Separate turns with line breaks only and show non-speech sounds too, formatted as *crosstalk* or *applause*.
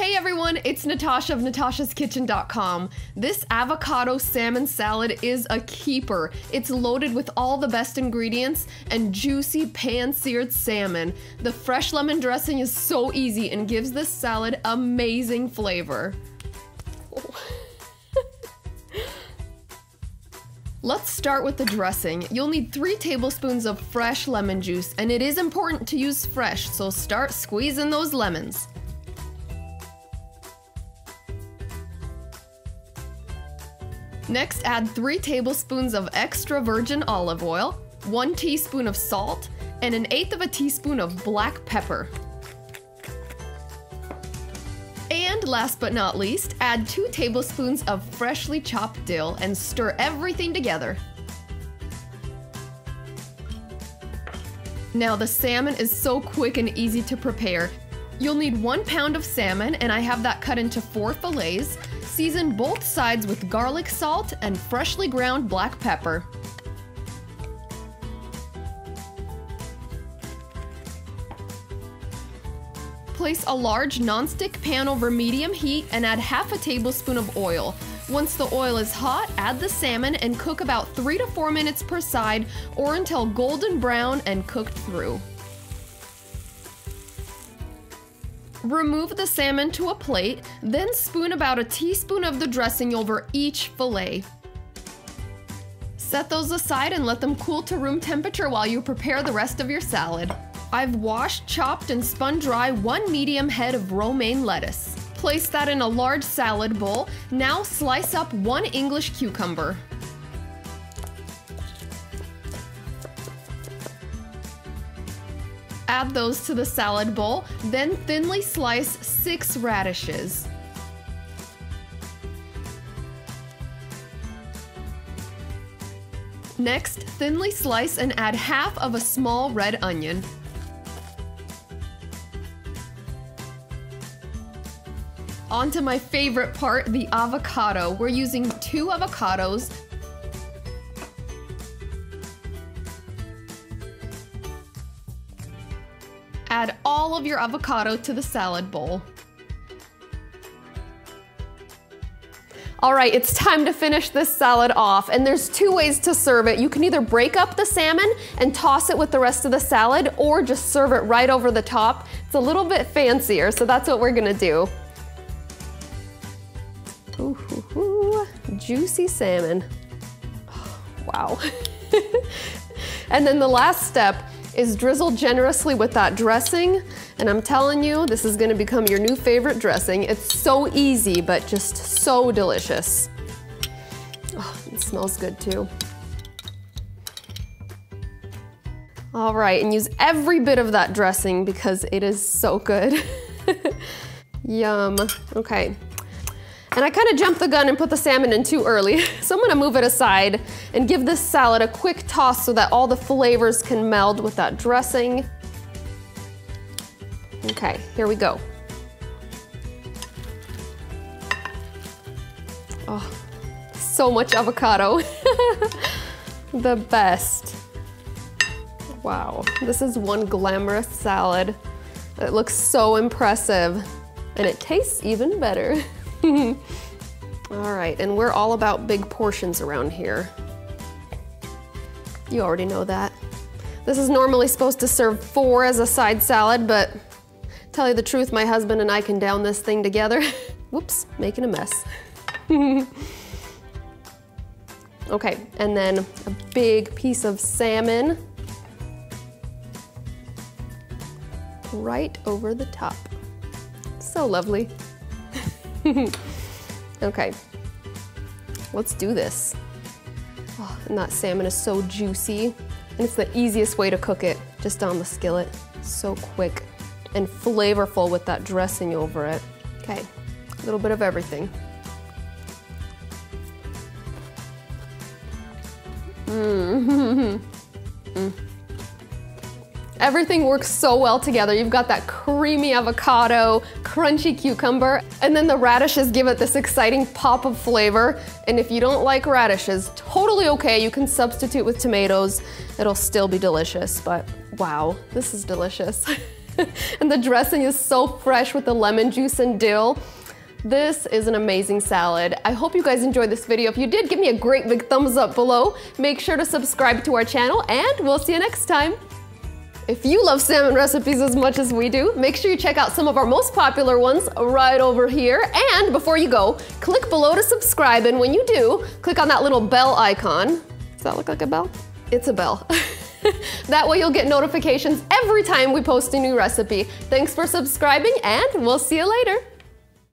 Hey everyone, it's Natasha of natashaskitchen.com. This avocado salmon salad is a keeper. It's loaded with all the best ingredients and juicy pan-seared salmon. The fresh lemon dressing is so easy and gives this salad amazing flavor. *laughs* Let's start with the dressing. You'll need 3 tablespoons of fresh lemon juice, and it is important to use fresh, so start squeezing those lemons. Next, add 3 tablespoons of extra virgin olive oil, 1 teaspoon of salt, and an eighth of a teaspoon of black pepper. And last but not least, add 2 tablespoons of freshly chopped dill and stir everything together. Now the salmon is so quick and easy to prepare. You'll need 1 pound of salmon and I have that cut into 4 fillets, Season both sides with garlic salt and freshly ground black pepper. Place a large nonstick pan over medium heat and add half a tablespoon of oil. Once the oil is hot, add the salmon and cook about 3 to 4 minutes per side or until golden brown and cooked through. Remove the salmon to a plate, then spoon about a teaspoon of the dressing over each fillet. Set those aside and let them cool to room temperature while you prepare the rest of your salad. I've washed, chopped, and spun dry one medium head of romaine lettuce. Place that in a large salad bowl. Now slice up one English cucumber. Add those to the salad bowl, then thinly slice six radishes. Next, thinly slice and add half of a small red onion. On to my favorite part, the avocado. We're using two avocados, Add all of your avocado to the salad bowl. All right, it's time to finish this salad off, and there's two ways to serve it. You can either break up the salmon and toss it with the rest of the salad, or just serve it right over the top. It's a little bit fancier, so that's what we're gonna do. Ooh, ooh, ooh. juicy salmon. Oh, *sighs* wow. *laughs* and then the last step is drizzle generously with that dressing. And I'm telling you, this is gonna become your new favorite dressing. It's so easy, but just so delicious. Oh, it smells good too. All right, and use every bit of that dressing because it is so good. *laughs* Yum, okay. And I kind of jumped the gun and put the salmon in too early. *laughs* So I'm gonna move it aside and give this salad a quick toss so that all the flavors can meld with that dressing. Okay, here we go. Oh, so much avocado. *laughs* the best. Wow, this is one glamorous salad. It looks so impressive and it tastes even better. *laughs* *laughs* all right, and we're all about big portions around here. You already know that. This is normally supposed to serve four as a side salad, but tell you the truth, my husband and I can down this thing together. *laughs* Whoops, making a mess. *laughs* okay, and then a big piece of salmon right over the top. So lovely. *laughs* okay, let's do this. Oh, and that salmon is so juicy. And it's the easiest way to cook it, just on the skillet. So quick and flavorful with that dressing over it. Okay, a little bit of everything. Mmm. mm. *laughs* Everything works so well together. You've got that creamy avocado, crunchy cucumber, and then the radishes give it this exciting pop of flavor. And if you don't like radishes, totally okay. You can substitute with tomatoes. It'll still be delicious, but wow, this is delicious. *laughs* and the dressing is so fresh with the lemon juice and dill. This is an amazing salad. I hope you guys enjoyed this video. If you did, give me a great big thumbs up below. Make sure to subscribe to our channel and we'll see you next time. If you love salmon recipes as much as we do, make sure you check out some of our most popular ones right over here. And before you go, click below to subscribe. And when you do, click on that little bell icon. Does that look like a bell? It's a bell. *laughs* that way you'll get notifications every time we post a new recipe. Thanks for subscribing and we'll see you later.